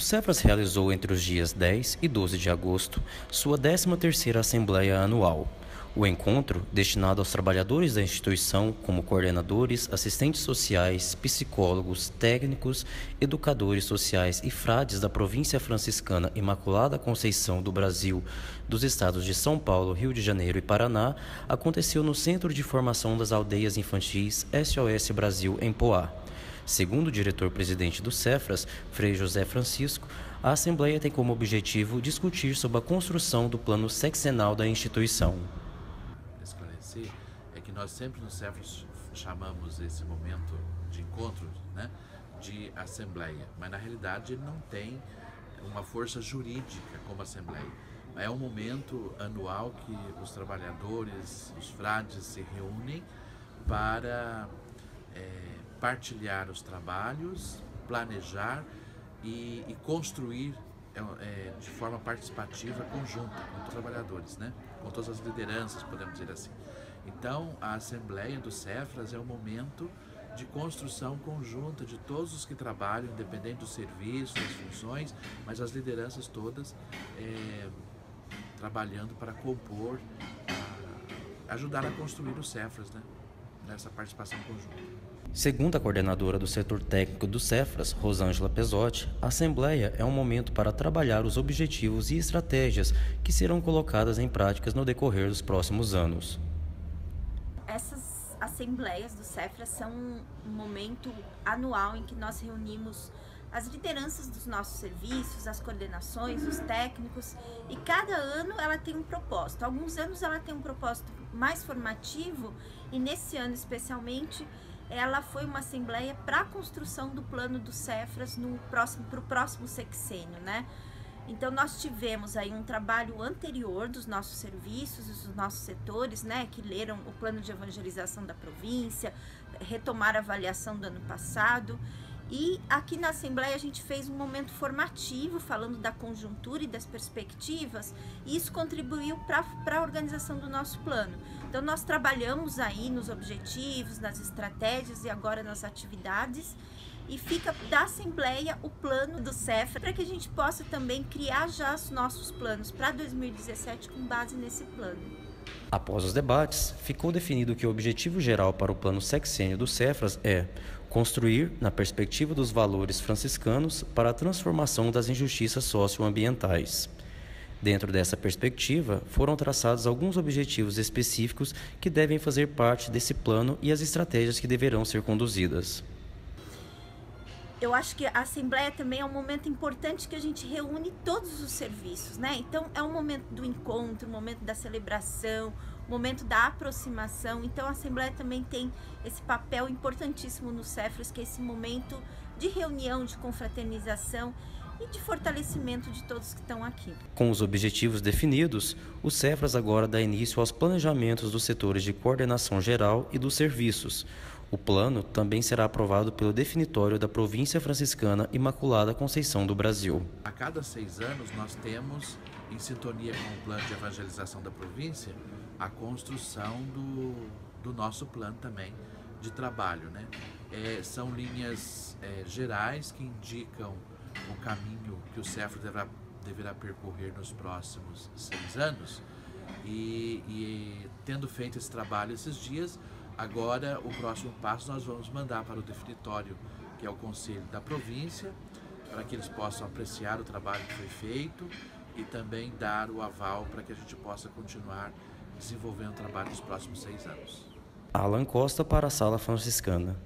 O Cefras realizou entre os dias 10 e 12 de agosto sua 13ª Assembleia Anual. O encontro, destinado aos trabalhadores da instituição, como coordenadores, assistentes sociais, psicólogos, técnicos, educadores sociais e frades da província franciscana Imaculada Conceição do Brasil, dos estados de São Paulo, Rio de Janeiro e Paraná, aconteceu no Centro de Formação das Aldeias Infantis SOS Brasil, em Poá. Segundo o diretor-presidente do Cefras, Frei José Francisco, a Assembleia tem como objetivo discutir sobre a construção do plano sexenal da instituição. Esclarecer é que nós sempre no Cefras chamamos esse momento de encontro né, de Assembleia, mas na realidade ele não tem uma força jurídica como Assembleia. É um momento anual que os trabalhadores, os frades se reúnem para é, partilhar os trabalhos, planejar e, e construir é, é, de forma participativa conjunta com os trabalhadores, né? com todas as lideranças, podemos dizer assim. Então, a Assembleia do Cefras é um momento de construção conjunta de todos os que trabalham, independente do serviço, das funções, mas as lideranças todas é, trabalhando para compor, a, ajudar a construir o Cefras, né? nessa participação conjunta. Segundo a coordenadora do setor técnico do Cefras, Rosângela Pesotti, a Assembleia é um momento para trabalhar os objetivos e estratégias que serão colocadas em práticas no decorrer dos próximos anos. Essas assembleias do Cefras são um momento anual em que nós reunimos as lideranças dos nossos serviços, as coordenações, os técnicos, e cada ano ela tem um propósito. Alguns anos ela tem um propósito mais formativo, e nesse ano especialmente ela foi uma assembleia para a construção do plano do Cefras no próximo para o próximo sexênio, né? Então nós tivemos aí um trabalho anterior dos nossos serviços, dos nossos setores, né, que leram o plano de evangelização da província, retomaram a avaliação do ano passado e aqui na Assembleia a gente fez um momento formativo, falando da conjuntura e das perspectivas, e isso contribuiu para a organização do nosso plano. Então, nós trabalhamos aí nos objetivos, nas estratégias e agora nas atividades, e fica da Assembleia o plano do CEFRA para que a gente possa também criar já os nossos planos para 2017 com base nesse plano. Após os debates, ficou definido que o objetivo geral para o plano sexênio do Cefras é construir, na perspectiva dos valores franciscanos, para a transformação das injustiças socioambientais. Dentro dessa perspectiva, foram traçados alguns objetivos específicos que devem fazer parte desse plano e as estratégias que deverão ser conduzidas eu acho que a Assembleia também é um momento importante que a gente reúne todos os serviços, né? Então é um momento do encontro, um momento da celebração, um momento da aproximação. Então a Assembleia também tem esse papel importantíssimo no Cefras, que é esse momento de reunião, de confraternização e de fortalecimento de todos que estão aqui. Com os objetivos definidos, o Cefras agora dá início aos planejamentos dos setores de coordenação geral e dos serviços. O plano também será aprovado pelo definitório da Província Franciscana Imaculada Conceição do Brasil. A cada seis anos nós temos, em sintonia com o plano de evangelização da província, a construção do, do nosso plano também de trabalho. Né? É, são linhas é, gerais que indicam o caminho que o CEFRO deverá, deverá percorrer nos próximos seis anos. E, e, tendo feito esse trabalho esses dias, agora o próximo passo nós vamos mandar para o definitório, que é o Conselho da Província, para que eles possam apreciar o trabalho que foi feito e também dar o aval para que a gente possa continuar desenvolvendo o trabalho nos próximos seis anos. Alan Costa para a Sala Franciscana.